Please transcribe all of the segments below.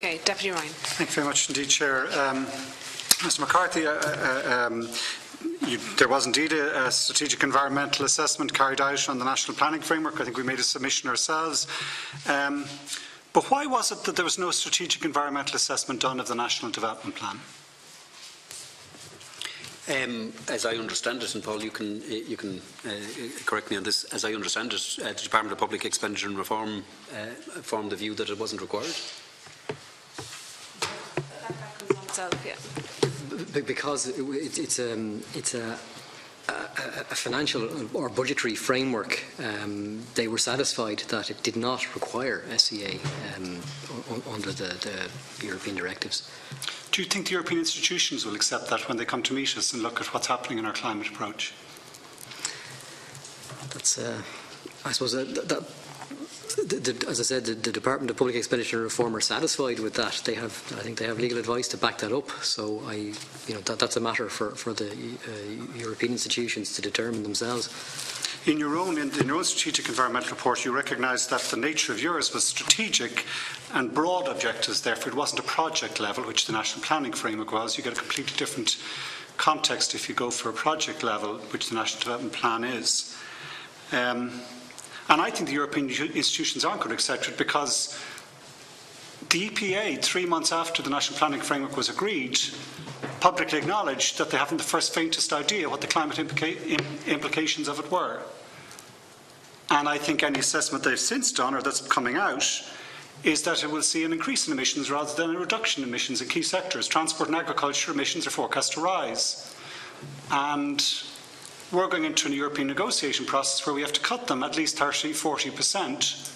Okay, Deputy Ryan. Thank you very much indeed, Chair. Um, Mr McCarthy, uh, uh, um, you, there was indeed a, a, strategic environmental assessment carried out on the National Planning Framework. I think we made a submission ourselves. Um, but why was it that there was no strategic environmental assessment done of the National Development Plan? Um, as I understand it, and Paul, you can you can uh, correct me on this. As I understand it, uh, the Department of Public Expenditure and Reform uh, formed the view that it wasn't required. Because it's um, it's a a, financial or budgetary framework, um, they were satisfied that it did not require SEA um, under the, the, European directives. Do you think the European institutions will accept that when they come to meet us and look at what's happening in our climate approach? That's, uh, I suppose, uh, that, the, the, as I said, the, the, Department of Public Expenditure Reform are satisfied with that. They have, I think, they have legal advice to back that up. So I, you know, that, that's a matter for for the uh, European institutions to determine themselves. In your own in, in your own strategic environmental report, you recognise that the nature of yours was strategic and broad objectives. Therefore, it wasn't a project level, which the national planning framework was. You get a completely different context if you go for a project level, which the national development plan is. Um, and I think the European institutions aren't going to accept it because the EPA, three months after the National Planning Framework was agreed, publicly acknowledged that they haven't the first faintest idea what the climate implica implications of it were. And I think any assessment they've since done or that's coming out is that it will see an increase in emissions rather than a reduction in emissions in key sectors. Transport and agriculture emissions are forecast to rise. And we're going into a European negotiation process where we have to cut them at least 30, 40%.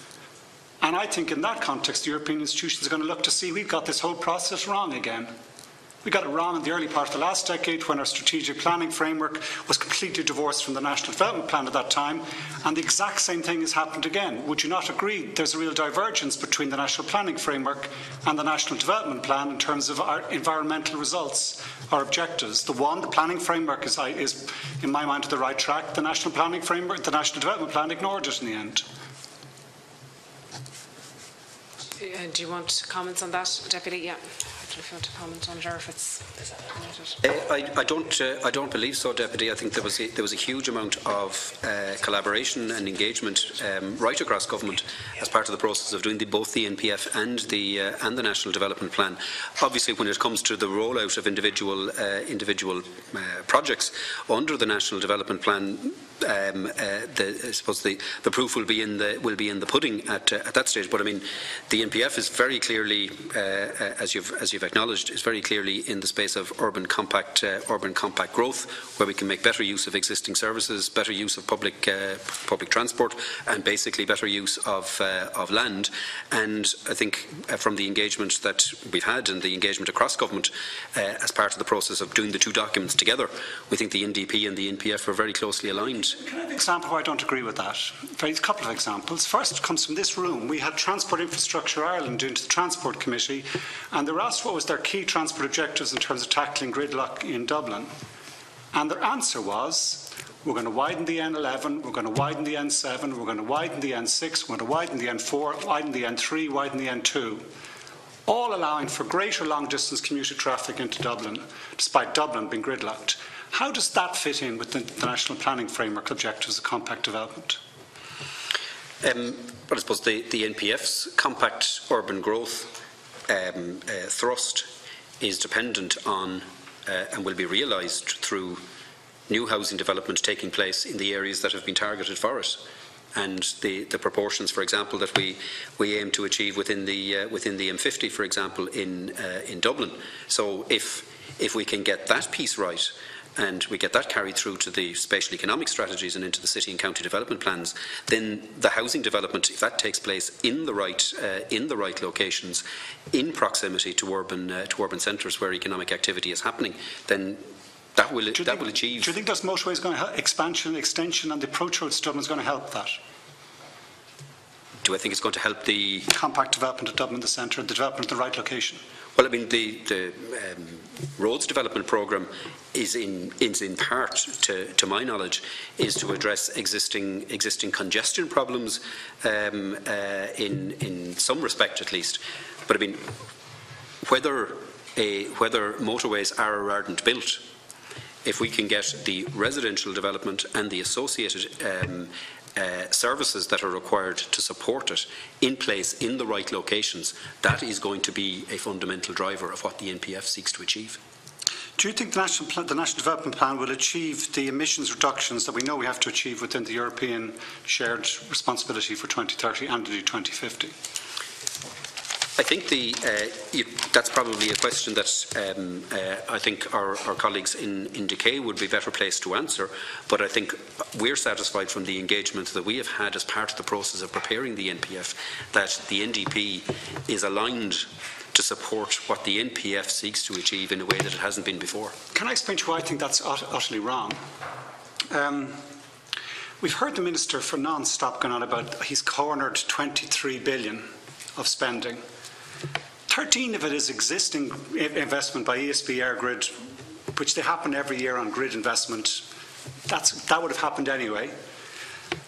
And I think in that context, the European institutions are going to look to see we've got this whole process wrong again. We got it wrong in the early part of the last decade when our strategic planning framework was completely divorced from the National Development Plan at that time, and the exact same thing has happened again. Would you not agree there's a real divergence between the National Planning Framework and the National Development Plan in terms of our environmental results our objectives? The one, the planning framework is, is in my mind, on the right track. The National Planning Framework, the National Development Plan ignored it in the end. Do you want comments on that, Deputy? Yeah if you want to comment on or if it's. I, I, don't. Uh, I don't believe so, Deputy. I think there was a, there was a huge amount of uh, collaboration and engagement um, right across government as part of the process of doing the, both the NPF and the uh, and the National Development Plan. Obviously, when it comes to the rollout of individual uh, individual uh, projects under the National Development Plan, um, the, I suppose the, the proof will be in the will be in the pudding at, at that stage. But I mean, the NPF is very clearly, as you've as you've acknowledged, is very clearly in the space of urban compact, uh, urban compact growth, where we can make better use of existing services, better use of public uh, public transport, and basically better use of uh, of land. And I think uh, from the engagement that we've had and the engagement across government uh, as part of the process of doing the two documents together, we think the NDP and the NPF are very closely aligned. An example where I don't agree with that? A couple of examples. First comes from this room. We had Transport Infrastructure Ireland into the Transport Committee, and they were asked what what was their key transport objectives in terms of tackling gridlock in Dublin? And their answer was, we're going to widen the N11, we're going to widen the N7, we're going to widen the N6, we're going to widen the N4, widen the N3, widen the N2, all allowing for greater long distance commuter traffic into Dublin, despite Dublin being gridlocked. How does that fit in with the, the National Planning Framework objectives of compact development? Um, well, I suppose the, the NPF's compact urban growth um, uh, thrust is dependent on uh, and will be realised through new housing development taking place in the areas that have been targeted for it and the, the proportions, for example, that we, we aim to achieve within the uh, within the M50, for example, in uh, in Dublin. So if if we can get that piece right, and we get that carried through to the spatial economic strategies and into the city and county development plans, then the housing development, if that takes place in the right uh, in the right locations, in proximity to urban uh, to urban centres where economic activity is happening, then that will that think, will achieve. Do you think those motorways going to help expansion, extension, and the approach roads to Dublin is going to help that? Do I think it's going to help the compact development of Dublin, the centre, the development of the right location? Well, I mean, the, the um, roads development programme is in, is in part, to, to, my knowledge, is to address existing existing congestion problems um, uh, in in some respect, at least. But I mean, whether, a, whether motorways are or aren't built, if we can get the residential development and the associated um, uh, services that are required to support it in place in the right locations, that is going to be a fundamental driver of what the NPF seeks to achieve. Do you think the national, Pla- the national Development Plan will achieve the emissions reductions that we know we have to achieve within the European shared responsibility for 2030 and indeed 2050? I think the, uh, you, that's probably a question that um, uh, I think our, our colleagues in, in Decay would be better placed to answer, but I think we're satisfied from the engagement that we have had as part of the process of preparing the NPF that the NDP is aligned to support what the NPF seeks to achieve in a way that it hasn't been before. Can I explain to you why I think that's utterly wrong? Um, we've heard the Minister for non-stop going on about he's cornered 23 billion of spending. 13 of it is existing investment by ESB EirGrid, which they happen every year on grid investment. That's, that would have happened anyway.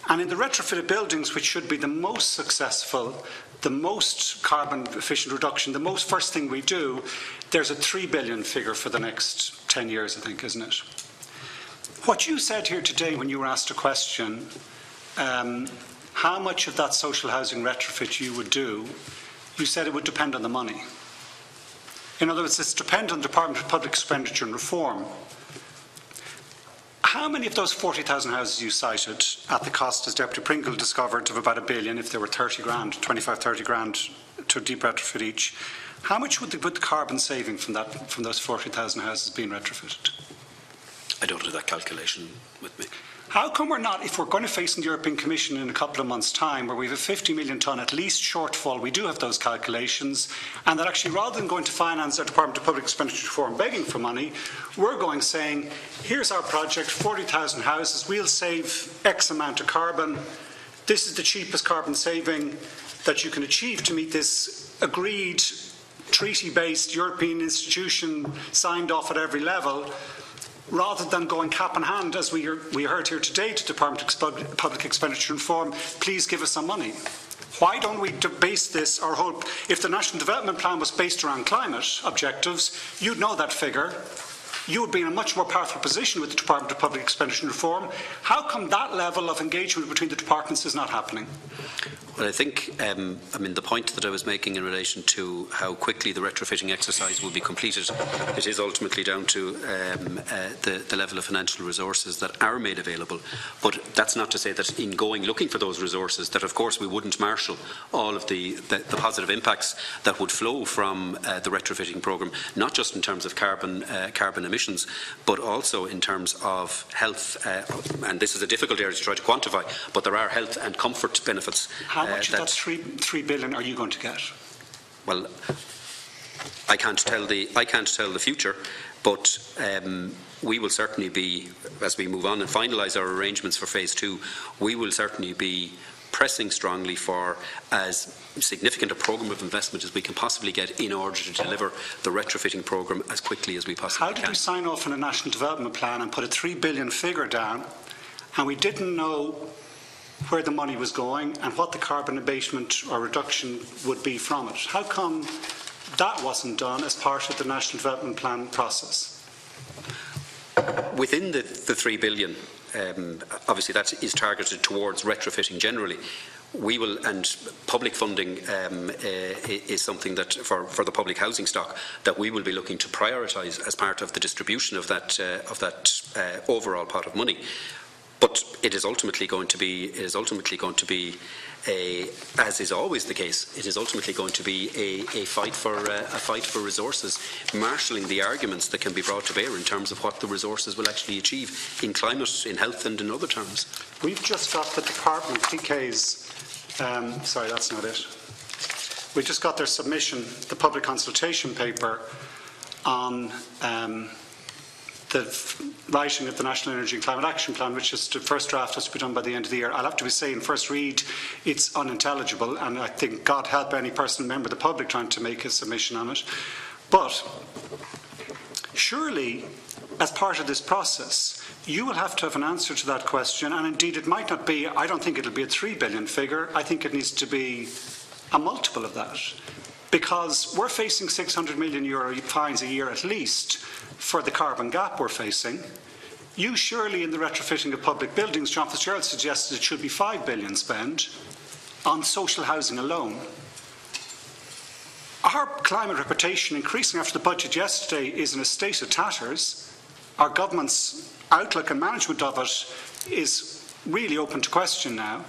And in the retrofitted buildings, which should be the most successful, the most carbon efficient reduction, the most first thing we do, there's a 3 billion figure for the next 10 years, I think, isn't it? What you said here today when you were asked a question, um, how much of that social housing retrofit you would do, you said it would depend on the money. In other words, it's dependent on the Department of Public Expenditure and Reform. How many of those 40,000 houses you cited at the cost, as Deputy Pringle discovered, of about a billion, if there were 30 grand, 25, 30 grand to deep retrofit each, how much would the, would the carbon saving from, that, from those 40,000 houses being retrofitted? I don't have that calculation with me. How come we're not, if we're going to face the European Commission in a couple of months' time, where we have a 50 million tonne at least shortfall, we do have those calculations, and that actually rather than going to finance our Department of Public Expenditure Reform begging for money, we're going saying, here's our project, 40,000 houses, we'll save X amount of carbon, this is the cheapest carbon saving that you can achieve to meet this agreed treaty-based European institution signed off at every level, rather than going cap in hand, as we, we heard here today to Department of Public Expenditure Reform, please give us some money. Why don't we base this, or hope, if the National Development Plan was based around climate objectives, you'd know that figure. You would be in a much more powerful position with the Department of Public Expenditure Reform. How come that level of engagement between the departments is not happening? Well, I think, um, I mean, the point that I was making in relation to how quickly the retrofitting exercise will be completed, it is ultimately down to um, uh, the, the level of financial resources that are made available. But that's not to say that in going looking for those resources, that of course we wouldn't marshal all of the, the, the positive impacts that would flow from uh, the retrofitting programme, not just in terms of carbon, uh, carbon emissions, but also in terms of health. Uh, and this is a difficult area to try to quantify, but there are health and comfort benefits. How uh, much of that- that three, three billion are you going to get? well, I can't tell the I can't tell the future, but um, we will certainly be, as we move on and finalise our arrangements for phase two, we will certainly be pressing strongly for as significant a programme of investment as we can possibly get in order to deliver the retrofitting programme as quickly as we possibly can. How did we sign off on a national development plan and put a three billion figure down, and we didn't know where the money was going and what the carbon abatement or reduction would be from it? How come that wasn't done as part of the national development plan process? Within the, the 3 billion, um, obviously that is targeted towards retrofitting generally. We will, and public funding um, uh, is something that, for, for the public housing stock, that we will be looking to prioritise as part of the distribution of that, uh, of that uh, overall pot of money. But it is ultimately going to be, it is ultimately going to be a, as is always the case, it is ultimately going to be a, a fight for uh, a fight for resources, marshalling the arguments that can be brought to bear in terms of what the resources will actually achieve in climate, in health, and in other terms. We've just got the department, PK's, um, sorry, that's not it. We just got their submission, the public consultation paper on um, the writing of the National Energy and Climate Action Plan, which is the first draft has to be done by the end of the year. I'll have to be saying, first read, it's unintelligible, and I think God help any person, member of the public, trying to make a submission on it. But surely, as part of this process, you will have to have an answer to that question, and indeed it might not be, I don't think it'll be a 3 billion figure, I think it needs to be a multiple of that. Because we're facing 600 million euro fines a year at least for the carbon gap we're facing. You surely, in the retrofitting of public buildings, John Fitzgerald suggested it should be 5 billion spent on social housing alone. Our climate reputation, increasing after the budget yesterday, is in a state of tatters. Our government's outlook and management of it is really open to question now.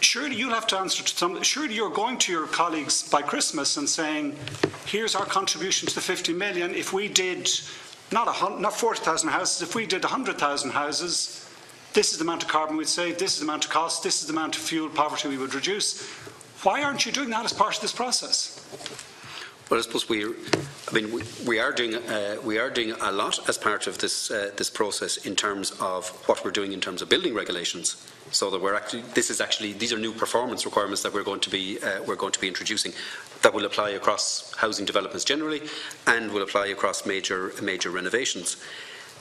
Surely you'll have to answer to some. Surely you're going to your colleagues by Christmas and saying, "Here's our contribution to the 50 million. If we did not not 40,000 houses, if we did 100,000 houses, this is the amount of carbon we'd save. This is the amount of cost. This is the amount of fuel poverty we would reduce." Why aren't you doing that as part of this process? Well, I suppose we, I mean, we, we are doing uh, we are doing a lot as part of this uh, this process in terms of what we're doing in terms of building regulations. So that we're actually this is actually these are new performance requirements that we're going to be uh, we're going to be introducing that will apply across housing developments generally and will apply across major major renovations.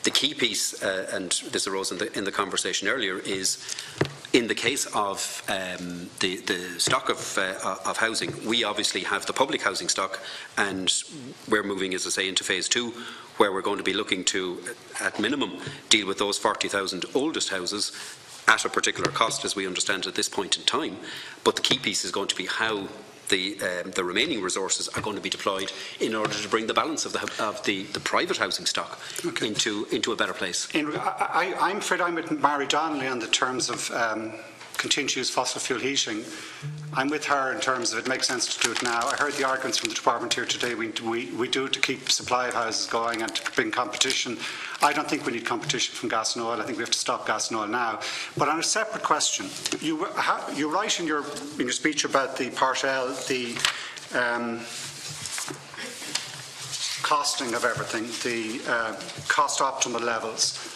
The key piece, uh, and this arose in the in the conversation earlier, is in the case of um, the, the stock of, uh, of housing, we obviously have the public housing stock, and we're moving, as I say, into phase two, where we're going to be looking to, at minimum, deal with those 40,000 oldest houses at a particular cost, as we understand at this point in time. But the key piece is going to be how the, um, the remaining resources are going to be deployed in order to bring the balance of the, of the, the private housing stock Okay. into, into a better place. In, I, I'm afraid I'm with Mary Donnelly on the terms of um, continue to use fossil fuel heating. I'm with her in terms of it makes sense to do it now. I heard the arguments from the department here today. We, we, we do it to keep supply of houses going and to bring competition. I don't think we need competition from gas and oil. I think we have to stop gas and oil now. But on a separate question, you, you write in your, in your speech about the Part L, the um, costing of everything, the uh, cost optimal levels.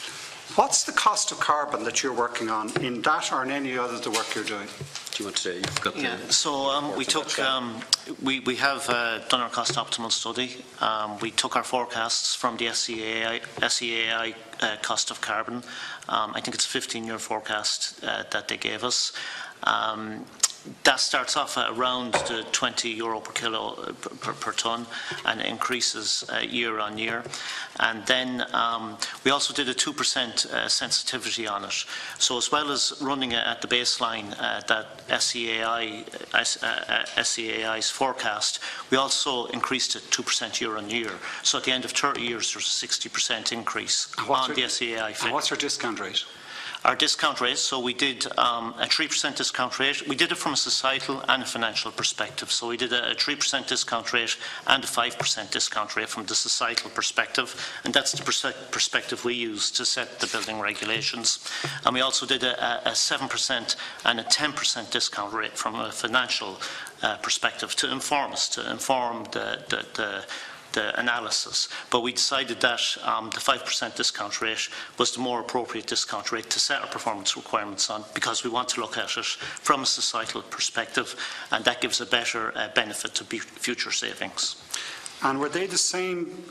What's the cost of carbon that you're working on in that or in any other of the work you're doing? Do you want to? Say you've got the Yeah, so um, we took, um, we, we have uh, done our cost optimal study. Um, we took our forecasts from the SEAI, SEAI uh, cost of carbon. Um, I think it's a 15-year forecast uh, that they gave us. Um, that starts off at around the 20 euro per kilo per, per, tonne and increases uh, year on year. And then um, we also did a 2% uh, sensitivity on it. So as well as running it at the baseline uh, that SEAI, uh, S- uh, uh, forecast, we also increased it 2% year on year. So at the end of 30 years, there's a 60% increase on the figure. what's your discount rate? Our discount rate, so we did um, a 3% discount rate. We did it from a societal and a financial perspective. So we did a a 3% discount rate and a 5% discount rate from the societal perspective. And that's the perse- perspective we use to set the building regulations. And we also did a 7% and a 10% discount rate from a financial uh, perspective to inform us, to inform the, the, the the analysis, but we decided that um, the 5% discount rate was the more appropriate discount rate to set our performance requirements on because we want to look at it from a societal perspective and that gives a better uh, benefit to future savings. And were they the same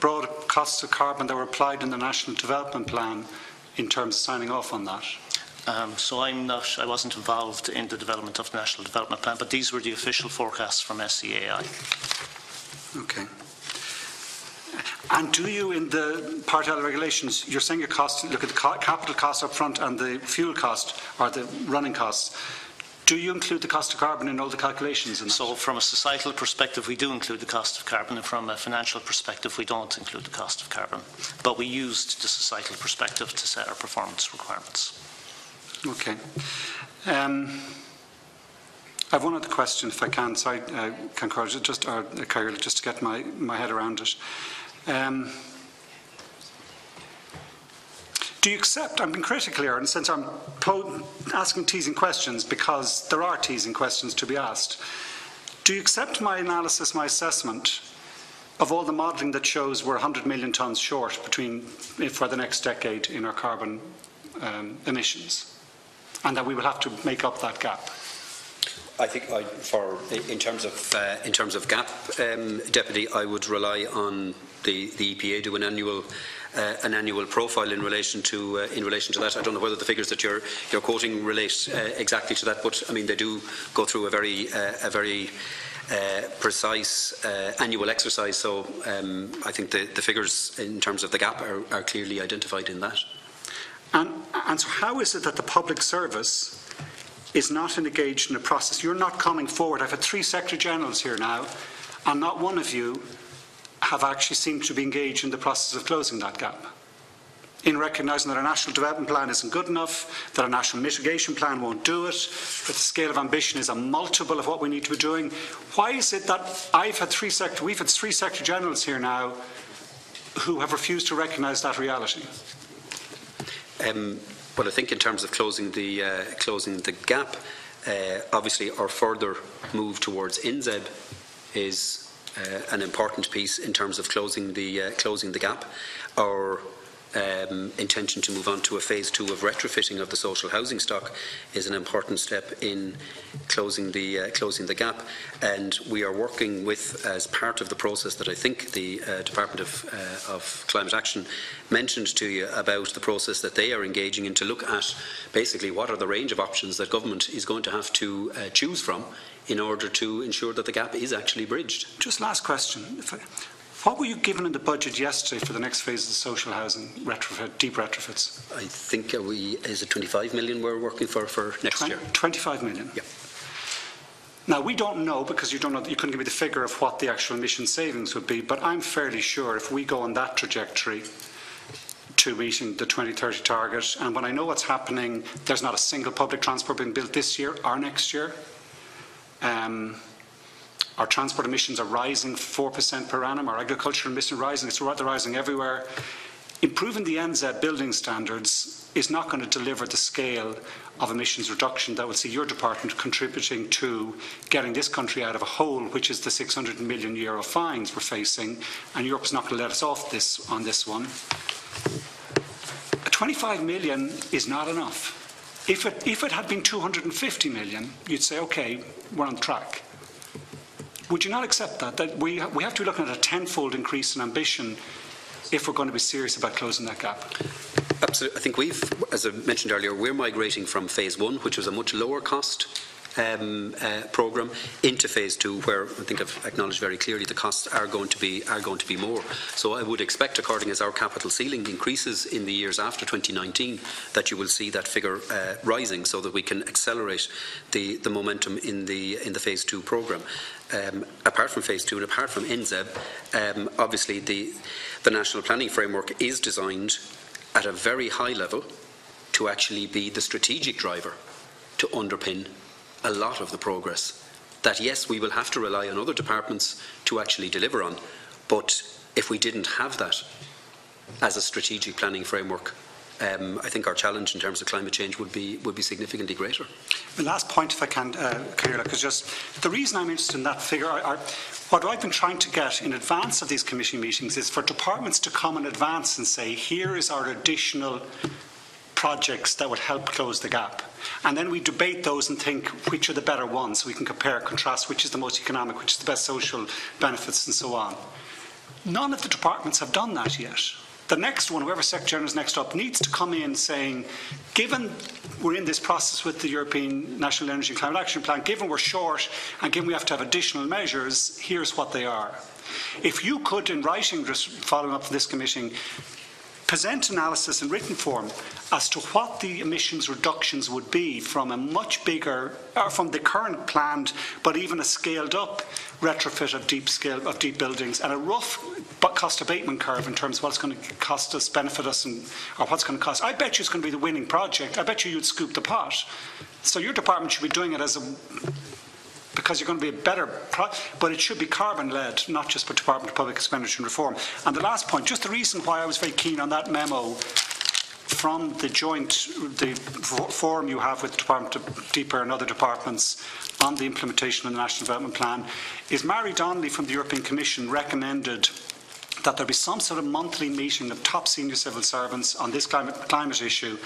broad costs of carbon that were applied in the National Development Plan in terms of signing off on that? Um, so I'm not, I wasn't involved in the development of the National Development Plan, but these were the official forecasts from SEAI. Okay. And do you, in the Part L regulations, you're saying your cost, look at the ca- capital cost up front and the fuel cost, or the running costs. Do you include the cost of carbon in all the calculations? So from a societal perspective, we do include the cost of carbon, and from a financial perspective, we don't include the cost of carbon. But we used the societal perspective to set our performance requirements. Okay. Um, I have one other question, if I can, so I uh, can encourage just, or, uh, Kyle, just to get my, my head around it. Um, do you accept, I'm being critical here, in the sense I'm asking teasing questions because there are teasing questions to be asked. Do you accept my analysis, my assessment of all the modelling that shows we're 100 million tonnes short between, for the next decade in our carbon um, emissions? and that we will have to make up that gap. I think I, for in terms of uh, in terms of gap, um, deputy, I would rely on the, the EPA do an annual uh, an annual profile in relation to uh, in relation to that. I don't know whether the figures that you're you're quoting relate uh, exactly to that, but I mean they do go through a very uh, a very uh, precise uh, annual exercise. So um, I think the, the figures in terms of the gap are, are clearly identified in that. And, and so how is it that the public service is not engaged in a process? You're not coming forward. I've had three Secretary Generals here now, and not one of you have actually seemed to be engaged in the process of closing that gap. In recognising that our national development plan isn't good enough, that our national mitigation plan won't do it, that the scale of ambition is a multiple of what we need to be doing. Why is it that I've had three sect- we've had three Secretary Generals here now who have refused to recognise that reality? Um, well, I think in terms of closing the uh, closing the gap, uh, obviously our further move towards NZEB is uh, an important piece in terms of closing the uh, closing the gap. Our um, intention to move on to a phase two of retrofitting of the social housing stock is an important step in closing the uh, closing the gap, and we are working with as part of the process that I think the uh, Department of, uh, of Climate Action mentioned to you about the process that they are engaging in to look at basically what are the range of options that government is going to have to uh, choose from in order to ensure that the gap is actually bridged. Just last question. What were you given in the budget yesterday for the next phase of the social housing retrofit, deep retrofits? I think uh, we is it 25 million we're working for for next Twen- year. 25 million? Yeah. Now, we don't know because you, don't know, you couldn't give me the figure of what the actual emission savings would be, but I'm fairly sure if we go on that trajectory to meeting the 2030 target, and when I know what's happening, there's not a single public transport being built this year or next year. Um, our transport emissions are rising 4% per annum. Our agricultural emissions are rising. It's they're rising everywhere. Improving the NZ building standards is not going to deliver the scale of emissions reduction that will see your department contributing to getting this country out of a hole, which is the 600 million euro fines we're facing, and Europe's not going to let us off this on this one. 25 million is not enough. If it, if it had been 250 million, you'd say, okay, we're on track. Would you not accept that? That we, we have to be looking at a tenfold increase in ambition if we're going to be serious about closing that gap. Absolutely. I think we've, as I mentioned earlier, we're migrating from phase one, which was a much lower cost um, uh, programme, into phase two, where I think I've acknowledged very clearly the costs are going to be are going to be more. So I would expect, according as our capital ceiling increases in the years after 2019, that you will see that figure uh, rising, so that we can accelerate the, the momentum in the in the phase two programme. Um, apart from phase two and apart from NZEB, um, obviously the the national planning framework is designed at a very high level to actually be the strategic driver to underpin a lot of the progress that yes we will have to rely on other departments to actually deliver on. But if we didn't have that as a strategic planning framework um, I think our challenge in terms of climate change would be would be significantly greater. The last point, if I can, uh, because just the reason I'm interested in that figure, are, are, what I've been trying to get in advance of these committee meetings is for departments to come in advance and say, here is our additional projects that would help close the gap. And then we debate those and think which are the better ones. So we can compare, contrast which is the most economic, which is the best social benefits, and so on. None of the departments have done that yet. The next one, whoever Secretary General is next up, needs to come in saying, given we're in this process with the European National Energy and Climate Action Plan, given we're short and given we have to have additional measures, here's what they are. If you could, in writing, just following up this commission, present analysis in written form as to what the emissions reductions would be from a much bigger, or from the current planned, but even a scaled up retrofit of deep scale of deep buildings, and a rough cost abatement curve in terms of what it's going to cost us, benefit us, and or what's going to cost. I bet you it's going to be the winning project. I bet you you'd scoop the pot. So your department should be doing it as a because you're going to be a better, but it should be carbon led, not just for Department of Public Expenditure and Reform. And the last point, just the reason why I was very keen on that memo from the joint, the forum you have with the Department of DPER and other departments on the implementation of the National Development Plan, is Mary Donnelly from the European Commission recommended that there be some sort of monthly meeting of top senior civil servants on this climate, climate issue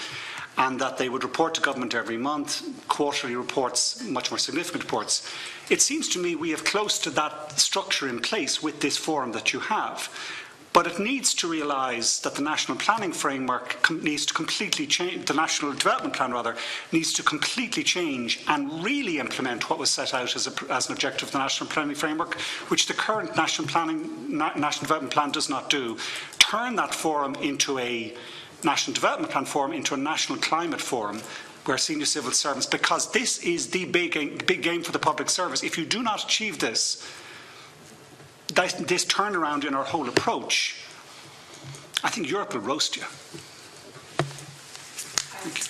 and that they would report to government every month, quarterly reports, much more significant reports. It seems to me we have close to that structure in place with this forum that you have. But it needs to realise that the national planning framework needs to completely change, the national development plan rather, needs to completely change and really implement what was set out as, a, as an objective of the national planning framework, which the current national planning, na- national development plan does not do. Turn that forum into a national development plan forum into a national climate forum where senior civil servants, because this is the big, big game for the public service. If you do not achieve this, this, this turnaround in our whole approach, I think Europe will roast you. Thanks.